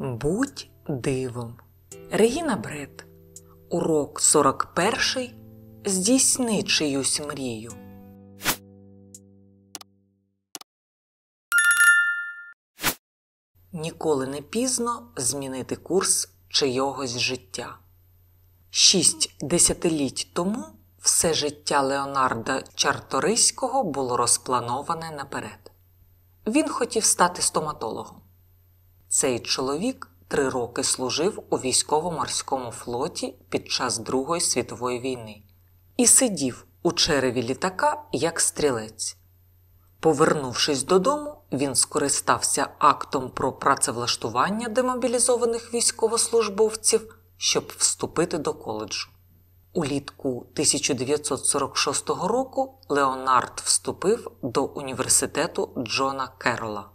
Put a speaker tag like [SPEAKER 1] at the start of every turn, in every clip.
[SPEAKER 1] Будь дивом. Регіна Бред. Урок 41. Здійсни чиюсь мрію. Ніколи не пізно змінити курс чийогось життя. Шість десятиліть тому все життя Леонарда Чарториського було розплановане наперед. Він хотів стати стоматологом. Цей чоловік три роки служив у військово-морському флоті під час Другої світової війни і сидів у череві літака як стрілець. Повернувшись додому, він скористався актом про працевлаштування демобілізованих військовослужбовців, щоб вступити до коледжу. Улітку 1946 року Леонард вступив до університету Джона Керрола.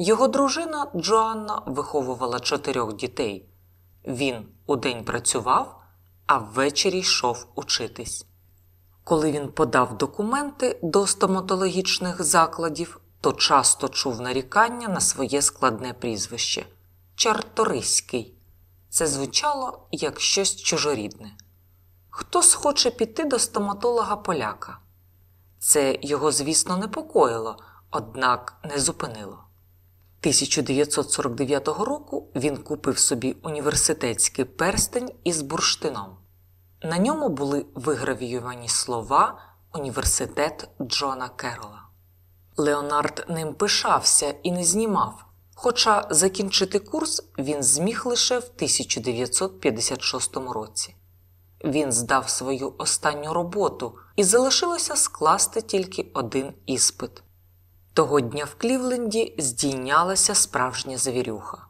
[SPEAKER 1] Його дружина Джоанна виховувала чотирьох дітей. Він удень працював, а ввечері йшов учитись. Коли він подав документи до стоматологічних закладів, то часто чув нарікання на своє складне прізвище Чарториський. Це звучало як щось чужорідне. Хто схоче піти до стоматолога поляка? Це його, звісно, непокоїло, однак не зупинило. 1949 року він купив собі університетський перстень із бурштином. На ньому були вигравіювані слова Університет Джона Керрола. Леонард ним пишався і не знімав, хоча закінчити курс він зміг лише в 1956 році. Він здав свою останню роботу і залишилося скласти тільки один іспит. Того дня в Клівленді здійнялася справжня завірюха.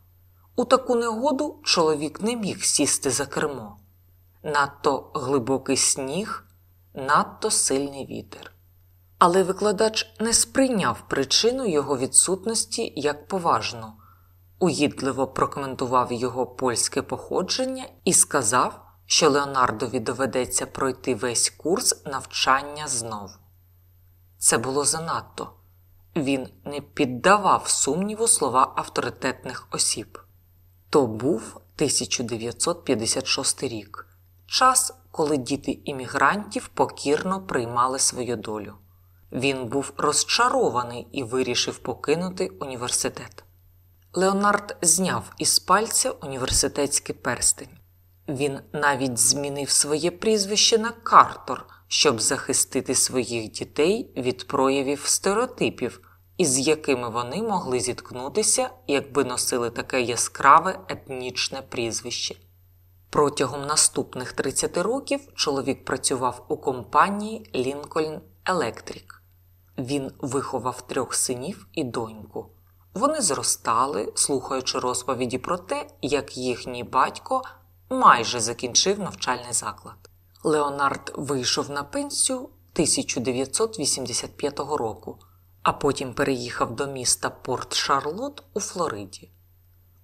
[SPEAKER 1] У таку негоду чоловік не міг сісти за кермо. Надто глибокий сніг, надто сильний вітер. Але викладач не сприйняв причину його відсутності як поважну, угідливо прокоментував його польське походження і сказав, що Леонардові доведеться пройти весь курс навчання знову. Це було занадто. Він не піддавав сумніву слова авторитетних осіб. То був 1956 рік, час, коли діти іммігрантів покірно приймали свою долю. Він був розчарований і вирішив покинути університет. Леонард зняв із пальця університетський перстень. Він навіть змінив своє прізвище на Картор, щоб захистити своїх дітей від проявів стереотипів, із якими вони могли зіткнутися, якби носили таке яскраве етнічне прізвище. Протягом наступних 30 років чоловік працював у компанії Lincoln Electric. Він виховав трьох синів і доньку. Вони зростали, слухаючи розповіді про те, як їхній батько майже закінчив навчальний заклад. Леонард вийшов на пенсію 1985 року, а потім переїхав до міста Порт Шарлот у Флориді.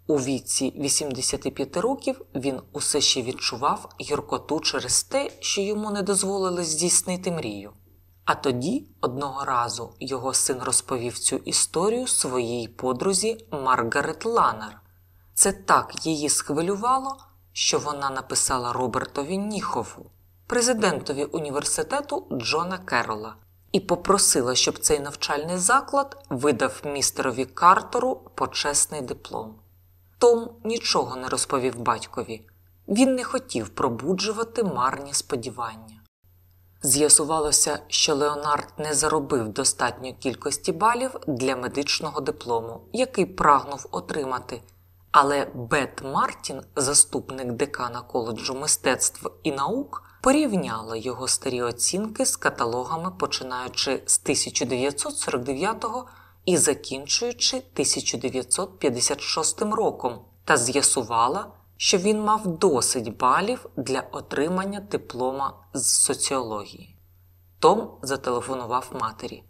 [SPEAKER 1] У віці 85 років він усе ще відчував гіркоту через те, що йому не дозволили здійснити мрію. А тоді одного разу його син розповів цю історію своїй подрузі Маргарет Ланер. Це так її схвилювало, що вона написала Робертові Ніхову, президентові університету Джона Керрола, і попросила, щоб цей навчальний заклад видав містерові Картеру почесний диплом. Том нічого не розповів батькові. Він не хотів пробуджувати марні сподівання. З'ясувалося, що Леонард не заробив достатньої кількості балів для медичного диплому, який прагнув отримати. Але Бет Мартін, заступник декана коледжу мистецтв і наук, порівняла його старі оцінки з каталогами, починаючи з 1949 і закінчуючи 1956 роком, та з'ясувала, що він мав досить балів для отримання диплома з соціології. Том зателефонував матері.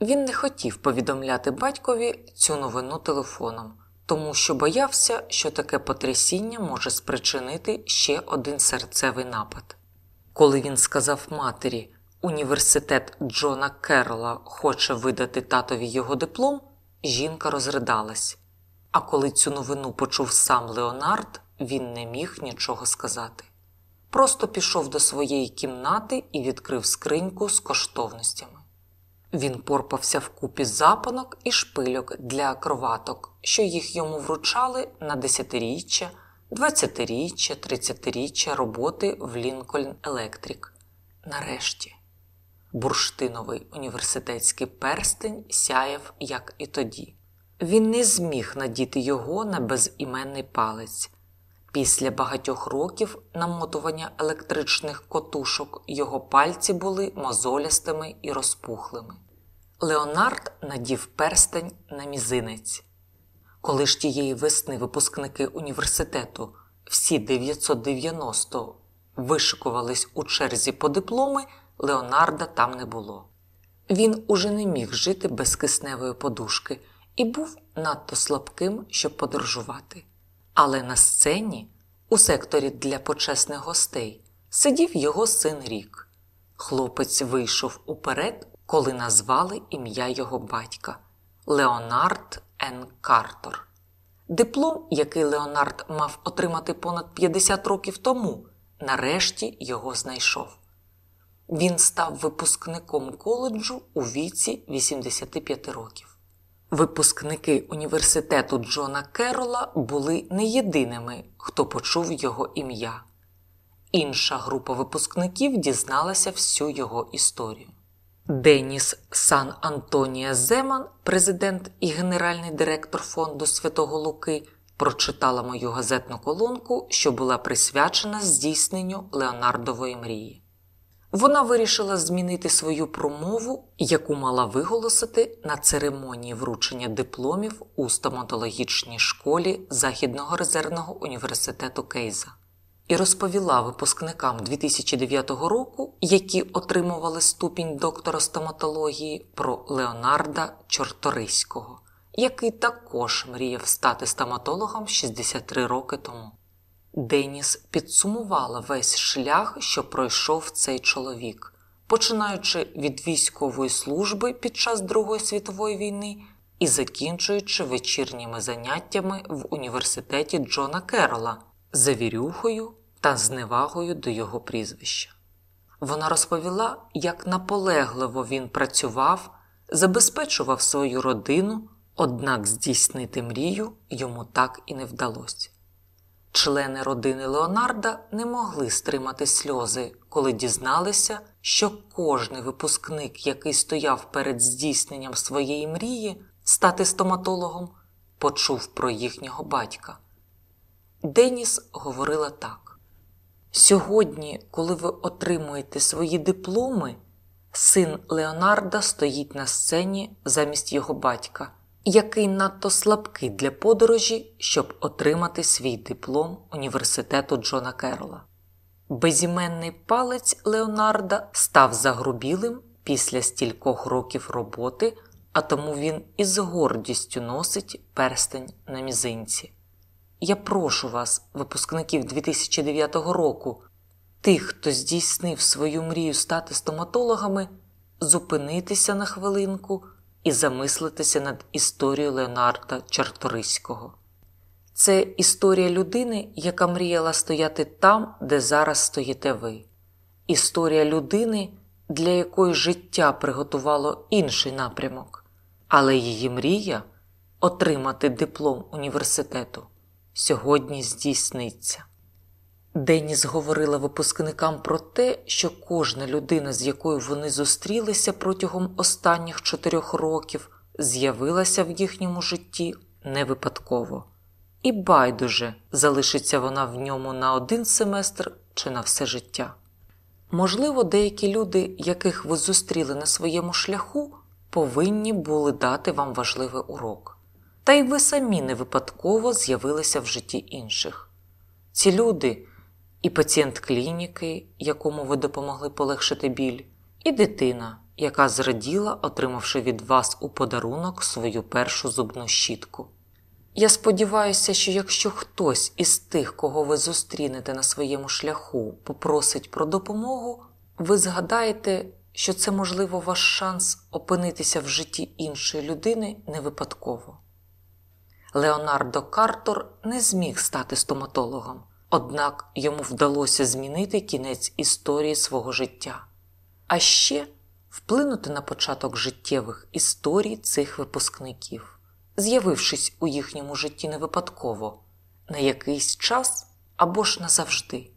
[SPEAKER 1] Він не хотів повідомляти батькові цю новину телефоном, тому що боявся, що таке потрясіння може спричинити ще один серцевий напад. Коли він сказав матері, університет Джона Керрола хоче видати татові його диплом, жінка розридалась. А коли цю новину почув сам Леонард, він не міг нічого сказати. Просто пішов до своєї кімнати і відкрив скриньку з коштовностями. Він порпався в купі запанок і шпильок для кроваток, що їх йому вручали на десятиріччя, двадцятиріччя, тридцятиріччя роботи в Лінкольн Електрик. Нарешті, бурштиновий університетський перстень сяяв, як і тоді. Він не зміг надіти його на безіменний палець. Після багатьох років намотування електричних котушок його пальці були мозолястими і розпухлими. Леонард надів перстень на мізинець. Коли ж тієї весни випускники університету всі 990 вишикувались у черзі по дипломи, Леонарда там не було. Він уже не міг жити без кисневої подушки і був надто слабким, щоб подорожувати. Але на сцені, у секторі для почесних гостей, сидів його син Рік. Хлопець вийшов уперед, коли назвали ім'я його батька Леонард Н. Картор. Диплом, який Леонард мав отримати понад 50 років тому, нарешті його знайшов. Він став випускником коледжу у віці 85 років. Випускники університету Джона Керрола були не єдиними, хто почув його ім'я. Інша група випускників дізналася всю його історію. Деніс Сан Антонія Земан, президент і генеральний директор фонду Святого Луки, прочитала мою газетну колонку, що була присвячена здійсненню Леонардової мрії. Вона вирішила змінити свою промову, яку мала виголосити на церемонії вручення дипломів у стоматологічній школі Західного резервного університету Кейза, і розповіла випускникам 2009 року, які отримували ступінь доктора стоматології про Леонарда Чорториського, який також мріяв стати стоматологом 63 роки тому. Деніс підсумувала весь шлях, що пройшов цей чоловік, починаючи від військової служби під час Другої світової війни і закінчуючи вечірніми заняттями в університеті Джона Керрола, завірюхою та зневагою до його прізвища. Вона розповіла, як наполегливо він працював, забезпечував свою родину, однак здійснити мрію йому так і не вдалося. Члени родини Леонарда не могли стримати сльози, коли дізналися, що кожний випускник, який стояв перед здійсненням своєї мрії стати стоматологом, почув про їхнього батька. Деніс говорила так: Сьогодні, коли ви отримуєте свої дипломи, син Леонарда стоїть на сцені замість його батька який надто слабкий для подорожі, щоб отримати свій диплом університету Джона Керрола. Безіменний палець Леонарда став загрубілим після стількох років роботи, а тому він із гордістю носить перстень на мізинці. Я прошу вас, випускників 2009 року, тих, хто здійснив свою мрію стати стоматологами, зупинитися на хвилинку і замислитися над історією Леонарда Чарториського. Це історія людини, яка мріяла стояти там, де зараз стоїте ви. Історія людини, для якої життя приготувало інший напрямок, але її мрія отримати диплом університету сьогодні здійсниться. Деніс говорила випускникам про те, що кожна людина, з якою вони зустрілися протягом останніх чотирьох років, з'явилася в їхньому житті не випадково. І байдуже залишиться вона в ньому на один семестр чи на все життя. Можливо, деякі люди, яких ви зустріли на своєму шляху, повинні були дати вам важливий урок. Та й ви самі не випадково з'явилися в житті інших. Ці люди і пацієнт клініки, якому ви допомогли полегшити біль, і дитина, яка зраділа, отримавши від вас у подарунок свою першу зубну щітку. Я сподіваюся, що якщо хтось із тих, кого ви зустрінете на своєму шляху, попросить про допомогу, ви згадаєте, що це, можливо, ваш шанс опинитися в житті іншої людини не випадково. Леонардо Картор не зміг стати стоматологом, однак йому вдалося змінити кінець історії свого життя, а ще вплинути на початок життєвих історій цих випускників, з'явившись у їхньому житті не випадково, на якийсь час або ж назавжди.